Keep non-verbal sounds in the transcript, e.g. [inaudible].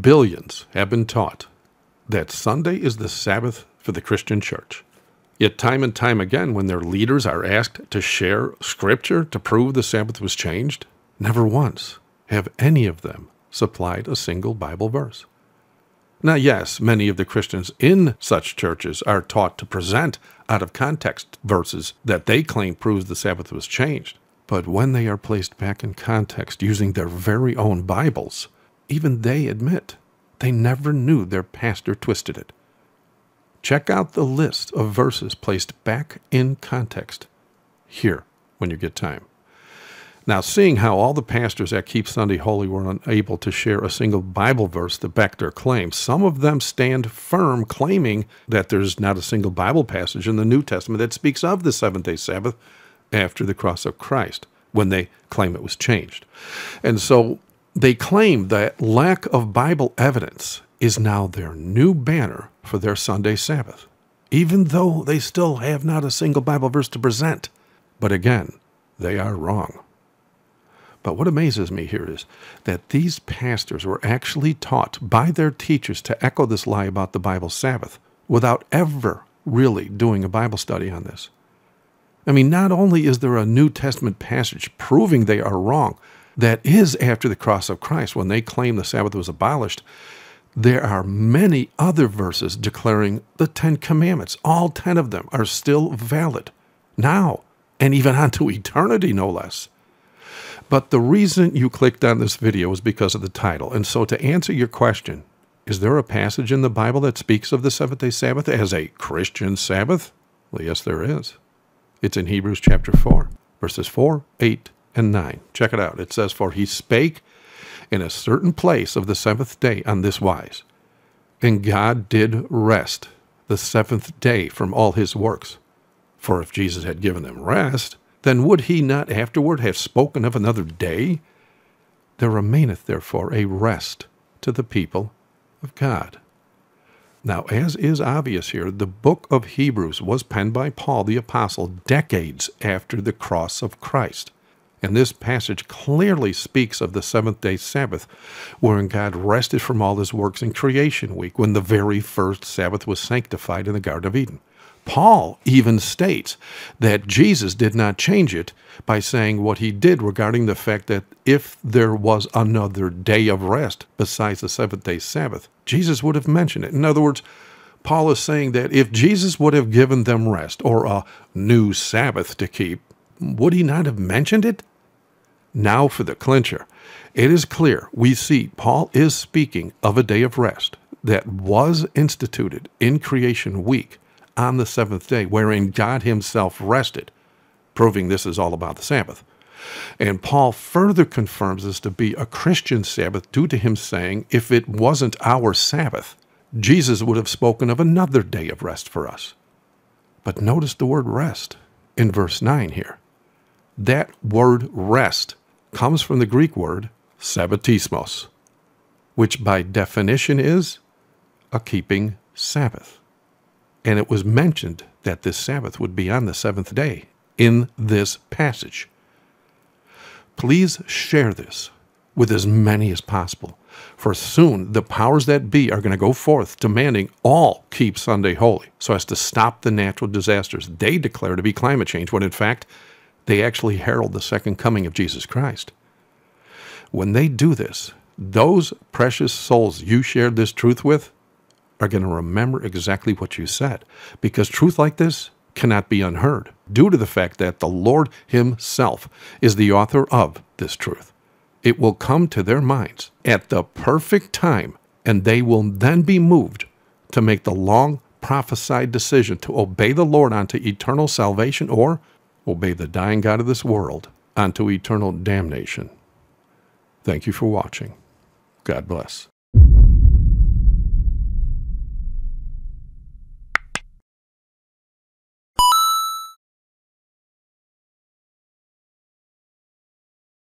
Billions have been taught that Sunday is the Sabbath for the Christian church. Yet, time and time again, when their leaders are asked to share scripture to prove the Sabbath was changed, never once have any of them supplied a single Bible verse. Now, yes, many of the Christians in such churches are taught to present out of context verses that they claim proves the Sabbath was changed. But when they are placed back in context using their very own Bibles, even they admit they never knew their pastor twisted it. Check out the list of verses placed back in context here when you get time. Now, seeing how all the pastors at Keep Sunday Holy were unable to share a single Bible verse to back their claims, some of them stand firm claiming that there's not a single Bible passage in the New Testament that speaks of the seventh day Sabbath after the cross of Christ when they claim it was changed. And so they claim that lack of Bible evidence is now their new banner for their Sunday Sabbath, even though they still have not a single Bible verse to present. But again, they are wrong. But what amazes me here is that these pastors were actually taught by their teachers to echo this lie about the Bible Sabbath without ever really doing a Bible study on this. I mean, not only is there a New Testament passage proving they are wrong, that is after the cross of Christ when they claim the Sabbath was abolished, there are many other verses declaring the Ten Commandments. All ten of them are still valid now and even [laughs] unto eternity, no less. But the reason you clicked on this video is because of the title. And so to answer your question, is there a passage in the Bible that speaks of the seventh day Sabbath as a Christian Sabbath? Well, yes, there is. It's in Hebrews chapter 4, verses 4, 8, and 9. Check it out. It says, For he spake in a certain place of the seventh day on this wise, and God did rest the seventh day from all his works. For if Jesus had given them rest, then would he not afterward have spoken of another day? There remaineth therefore a rest to the people of God. Now, as is obvious here, the book of Hebrews was penned by Paul the Apostle decades after the cross of Christ. And this passage clearly speaks of the seventh day Sabbath, wherein God rested from all his works in creation week, when the very first Sabbath was sanctified in the Garden of Eden. Paul even states that Jesus did not change it by saying what he did regarding the fact that if there was another day of rest besides the seventh day Sabbath, Jesus would have mentioned it. In other words, Paul is saying that if Jesus would have given them rest or a new Sabbath to keep, would he not have mentioned it? Now for the clincher. It is clear we see Paul is speaking of a day of rest that was instituted in creation week on the seventh day, wherein God himself rested, proving this is all about the Sabbath. And Paul further confirms this to be a Christian Sabbath due to him saying, if it wasn't our Sabbath, Jesus would have spoken of another day of rest for us. But notice the word rest in verse 9 here. That word rest comes from the Greek word sabbatismos, which by definition is a keeping Sabbath. And it was mentioned that this Sabbath would be on the seventh day in this passage. Please share this with as many as possible, for soon the powers that be are going to go forth demanding all keep Sunday holy so as to stop the natural disasters they declare to be climate change, when in fact they actually herald the second coming of Jesus Christ. When they do this, those precious souls you shared this truth with are going to remember exactly what you said because truth like this cannot be unheard due to the fact that the Lord Himself is the author of this truth. It will come to their minds at the perfect time, and they will then be moved to make the long prophesied decision to obey the Lord unto eternal salvation or obey the dying God of this world unto eternal damnation. Thank you for watching. God bless.